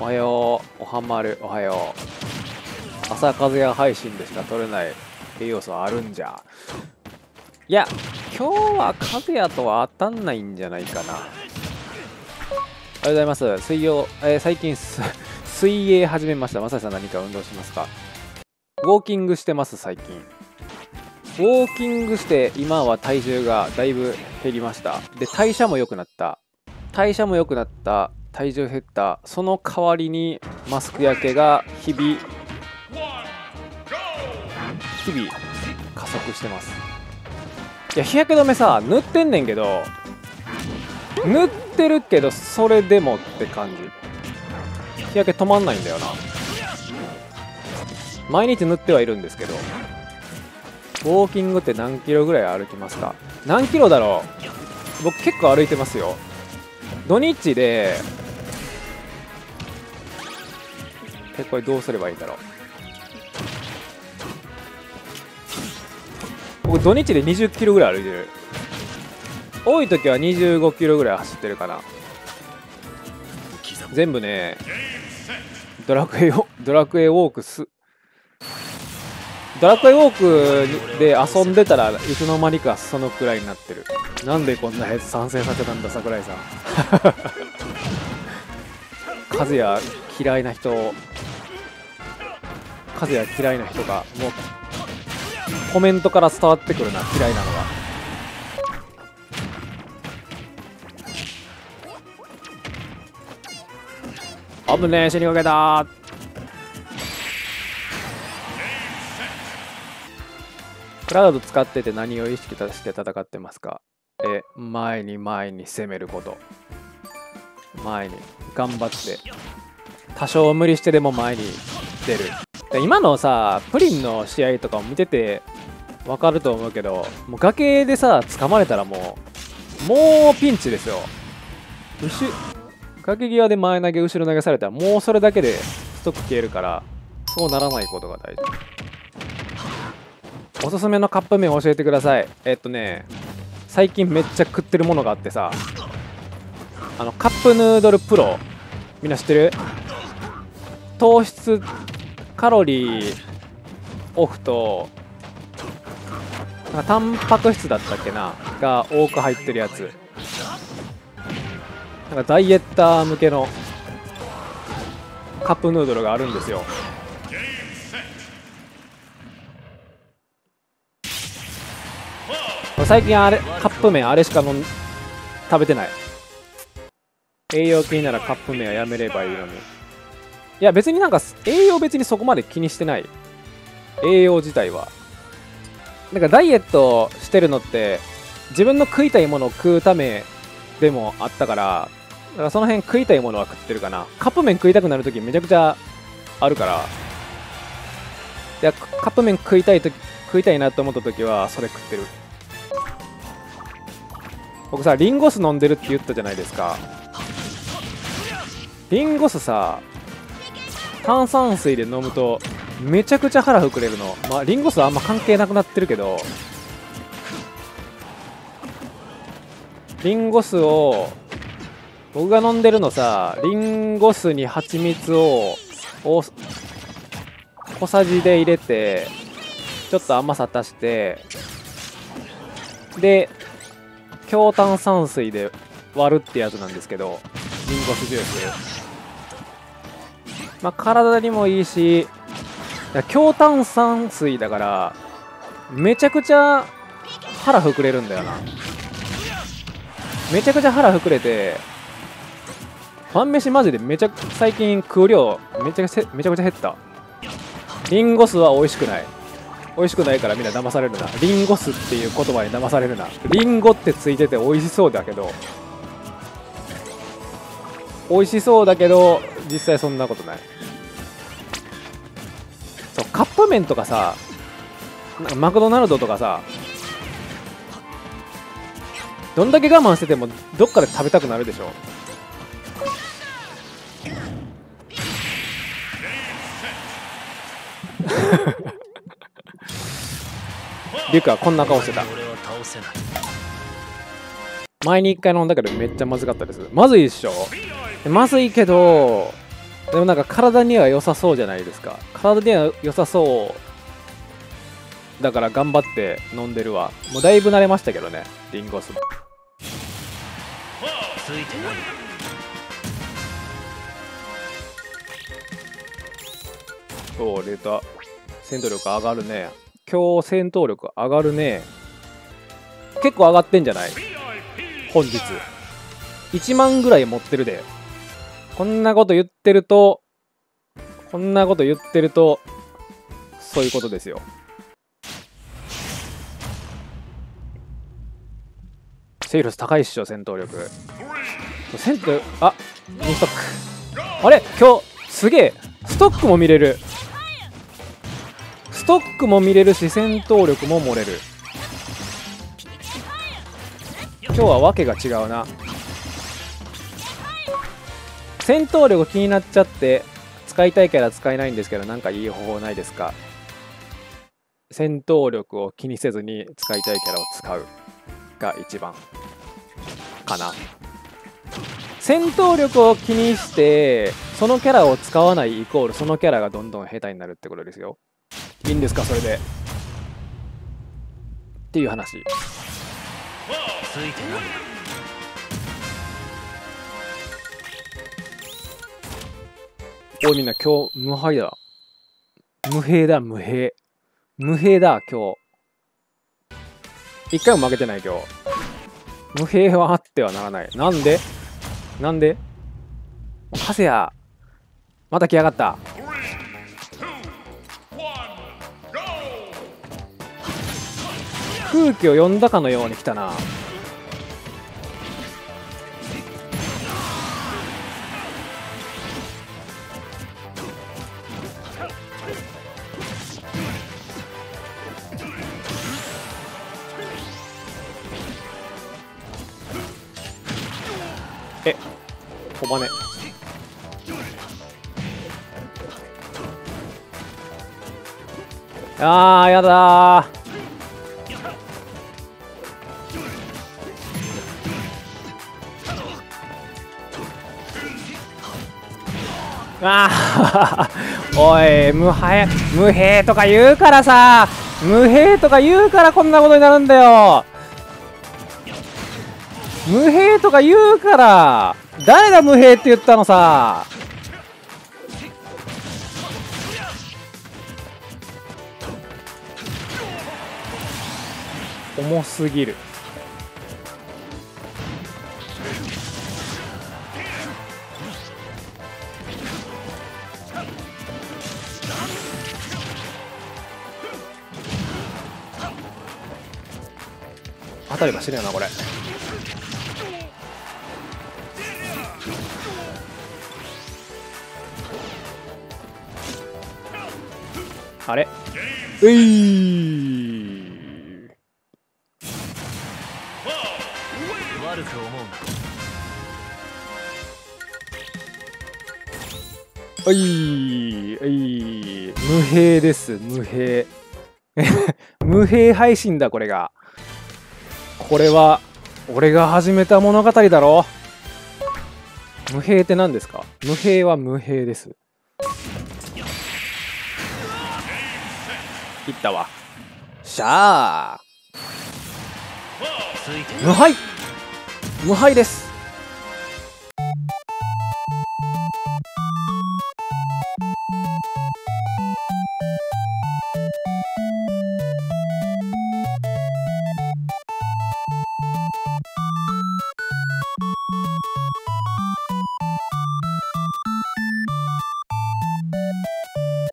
おはよう。おはまる。おはよう。朝風や配信でしか取れない栄養素あるんじゃ。いや今日は風やとは当たんないんじゃないかな。ありがとうございます。水曜、えー最近 水泳始めました。まささん何か運動しますか？ウォーキングしてます最近。ウォーキングして今は体重がだいぶ減りました。で代謝も良くなった。代謝も良くなった体重減った。その代わりにマスク焼けが日々日々加速してます。いや日焼け止めさ塗ってんねんけど塗ってるけどそれでもって感じ。日焼け止まんないんだよな。毎日塗ってはいるんですけどウォーキングって何キロぐらい歩きますか？何キロだろう？僕結構歩いてますよ。土日でえこれどうすればいいんだろう。僕土日で20キロぐらい歩いてる。多い時は25キロぐらい走ってるかな。全部ねドラクエドラクエウォークす。ドラクエウォークで遊んでたらいつの間にかそのくらいになってる。なんでこんなやつ参戦させたんだ桜井さん。和也嫌いな人和也嫌いな人がもうコメントから伝わってくるな嫌いなのが危ねえ死にかけた。クラウド使ってて何を意識して戦ってますか？え前に前に攻めること。前に頑張って。多少無理してでも前に出る。今のさプリンの試合とかを見てて分かると思うけどもう崖でさ掴まれたらもうもうピンチですよ。後崖際で前投げ後ろ投げされたらもうそれだけでストック消えるからそうならないことが大事。おすすめのカップ麺教えてください。えっとね最近めっちゃ食ってるものがあってさあのカップヌードルプロみんな知ってる？糖質カロリーオフとなんかタンパク質だったっけなが多く入ってるやつ。なんかダイエッター向けのカップヌードルがあるんですよ。最近あれカップ麺あれしか飲ん食べてない。栄養気ならカップ麺はやめればいいのに。いや別になんか栄養別にそこまで気にしてない。栄養自体は。なんかダイエットしてるのって自分の食いたいものを食うためでもあったからだからその辺食いたいものは食ってるかな。カップ麺食いたくなるときめちゃくちゃあるから。いやカップ麺食いたいと食いたいなと思った時はそれ食ってる。僕さリンゴ酢飲んでるって言ったじゃないですか。リンゴ酢さ炭酸水で飲むとめちゃくちゃ腹膨れるの。まあリンゴ酢はあんま関係なくなってるけど。リンゴ酢を僕が飲んでるのさリンゴ酢に蜂蜜を小さじで入れてちょっと甘さ足してで強炭酸水で割るってやつなんですけどリンゴ酢ジュース。まあ体にもいいし強炭酸水だからめちゃくちゃ腹膨れるんだよな。めちゃくちゃ腹膨れて晩飯マジでめちゃ最近食う量めちゃくちゃめちゃくちゃ減った。リンゴ酢は美味しくない。美味しくないからみんな騙されるな。リンゴ酢っていう言葉に騙されるな。リンゴってついてて美味しそうだけど美味しそうだけど実際そんなことない。そうカップ麺とかさなんかマクドナルドとかさどんだけ我慢しててもどっかで食べたくなるでしょ。リュックはこんな顔してた。前に一回飲んだけどめっちゃまずかったです。まずいっしょ。まずいけどでもなんか体には良さそうじゃないですか。体には良さそうだから頑張って飲んでるわ。もうだいぶ慣れましたけどね。リンゴ酢ついてないおおレータ戦闘力上がるね。今日戦闘力上がるね。結構上がってんじゃない？本日。1万ぐらい持ってるで。こんなこと言ってるとこんなこと言ってるとそういうことですよ。セイロス高いっしょ戦闘力。戦闘あインストックあれ今日すげえ。ストックも見れる。ストックも見れるし戦闘力も漏れる。今日はわけが違うな。戦闘力気になっちゃって使いたいキャラ使えないんですけどなんかいい方法ないですか？戦闘力を気にせずに使いたいキャラを使う。が一番。かな。戦闘力を気にしてそのキャラを使わないイコールそのキャラがどんどん下手になるってことですよ。いいんですか？それで。っていう話。ついてない。おいみんな今日無敗だ。無兵だ無兵。無兵だ今日。一回も負けてない今日。無兵はあってはならない。なんで？なんで？ハセヤまた来やがった。空気を読んだかのように来たな小バネあーやだー。あ おい無敗無兵とか言うからさ。無兵とか言うからこんなことになるんだよ。無兵とか言うから。誰が無兵って言ったのさ。重すぎる。当たりばしねえなこれ。あれ？うい。悪く思うおい。おい。無兵です。無兵。無兵配信だこれが。これは俺が始めた物語だろ。無兵って何ですか？無兵は無兵です。切ったわ。しゃあ無敗。無敗です。